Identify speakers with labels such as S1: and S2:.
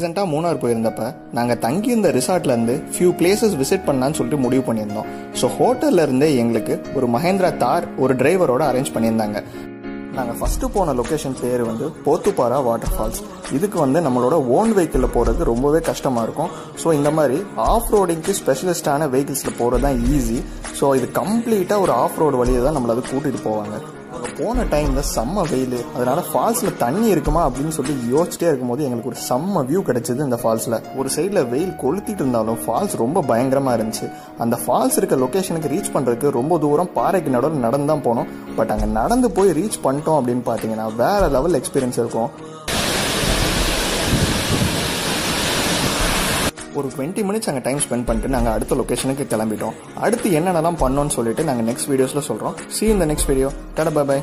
S1: ரீசெண்டாக மூணார் போயிருந்தப்ப நாங்கள் தங்கியிருந்த ரிசார்ட்லேருந்து ஃபியூ பிளேசஸ் விசிட் பண்ணலான்னு சொல்லிட்டு முடிவு பண்ணியிருந்தோம். ஸோ ஹோட்டல்லேருந்தே எங்களுக்கு ஒரு மஹேந்திரா தார் ஒரு டிரைவரோட அரேஞ்ச் பண்ணியிருந்தாங்க. நாங்கள் ஃபஸ்ட்டு போன லொக்கேஷன் பேர் வந்து போத்துப்பாரா வாட்டர் ஃபால்ஸ் இதுக்கு வந்து நம்மளோட ஓன் வெஹிக்கிளில் போகிறது ரொம்பவே கஷ்டமாக இருக்கும். ஸோ இந்த மாதிரி ஆஃப் ரோடிங்க்கு ஸ்பெஷலிஸ்டான வெஹிக்கிள்ஸில் போகிறது தான் ஈஸி ஸோ இது கம்ப்ளீட்டாக ஒரு ஆஃப் ரோடு வழியை தான் நம்மளை அது கூட்டிகிட்டு போவாங்க. போன டைமில் செம்ம வெயில். அதனால ஃபால்ஸில் தண்ணி இருக்குமா அப்படின்னு சொல்லி யோசிச்சிட்டே இருக்கும்போது எங்களுக்கு ஒரு செம்ம வியூ கிடைச்சது இந்த ஃபால்ஸில். ஒரு சைடில் வெயில் கொளுத்திட்டு இருந்தாலும் ஃபால்ஸ் ரொம்ப பயங்கரமாக இருந்துச்சு. அந்த ஃபால்ஸ் இருக்க லொக்கேஷனுக்கு ரீச் பண்ணுறதுக்கு ரொம்ப தூரம் பாறைக்கு நடுவில் நடந்து தான் போனோம். பட் அங்கே நடந்து போய் ரீச் பண்ணிட்டோம் அப்படின்னு பார்த்தீங்கன்னா வேற லெவல் எக்ஸ்பீரியன்ஸ் இருக்கும். ஒரு டுவெண்ட்டி மினிட்ஸ் அங்கே டைம் ஸ்பெண்ட் பண்ணிட்டு நாங்கள் அடுத்த லொக்கேஷனுக்கு கிளம்பிட்டோம். அடுத்து என்னென்னலாம் பண்ணோன்னு சொல்லிட்டு நாங்கள் நெக்ஸ்ட் வீடியோஸில் சொல்கிறோம் சி இந்த நெக்ஸ்ட் வீடியோ டட பை